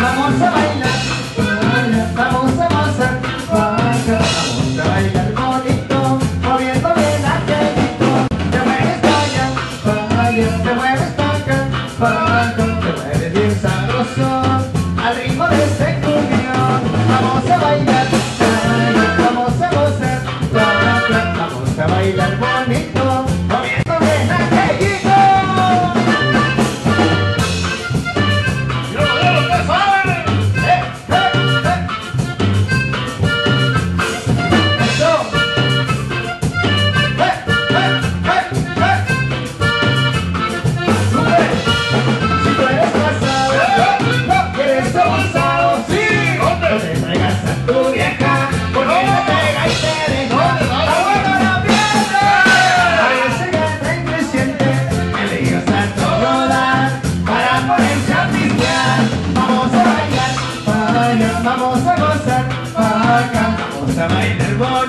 Vamos a bailar, bailar, vamos a moza, bailar, vamos a bailar bonito, moviendo bien, pa' ya a qué listo, que me despaña, bailar, que me despaca, pa'l.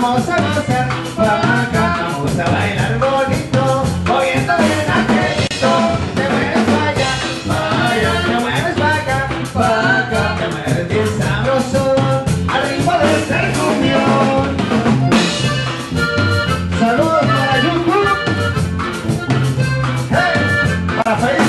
vamos a gozar para acá, vamos a bailar bonito, moviendo bien aquelito, te mueves para allá, para allá, te mueves para acá, para acá, te mueves bien sabroso, al ritmo del percusión. Saludos para Yuku, hey, para Felipe.